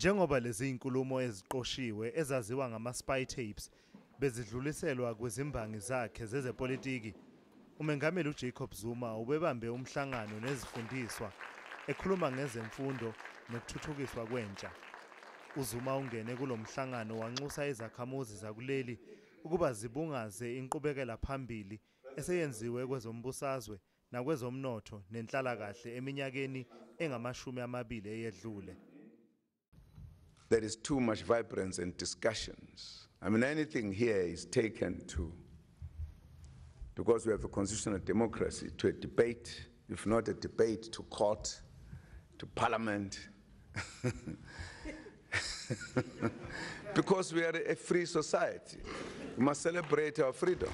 Njengoba lezi inkulumo eziqoshiwe ezaziwa ngama spy tapes bezidluliselwa kwezimbangi zakhe zezepolitiki umengameli uJacob Zuma ubebambe umhlangano nezifundiswa ekhuluma ngezemfundo nokuthuthukiswa kwentsha. uZuma ungene kulomhlangano wanxusa izakhamuzi zakuleli ukuba zibungaze inqubekela phambili eseyenziwe kwezombusazwe nakwezomnotho nenhlalakahle eminyakeni engamashumi amabili eyedlule. There is too much vibrance and discussions. I mean, anything here is taken to, because we have a constitutional democracy, to a debate, if not a debate, to court, to parliament. because we are a free society. We must celebrate our freedom.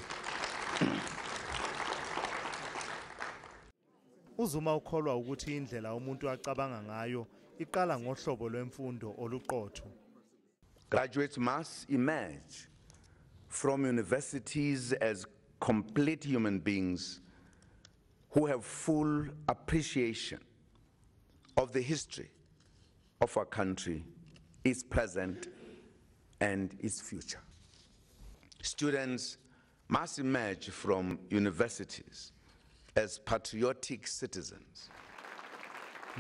uZuma ukholwa ukuthi indlela umuntu acabanga ngayo iqala ngohlobo lwemfundo oluqotho Graduates must emerge from universities as complete human beings who have full appreciation of the history of our country, its present, and its future. Students must emerge from universities as patriotic citizens.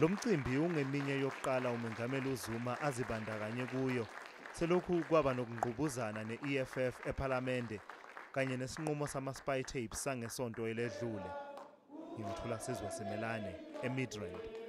lo mcimbi ungeminye yokuqala umengameli uZuma azibandakanye kuyo. Selokhu kwaba nokungqubuzana ne-EFF ephalamende kanye nesinqumo sama-spy tapes sangesonto eledlule. Ngimthula sizwe simelane emidrand.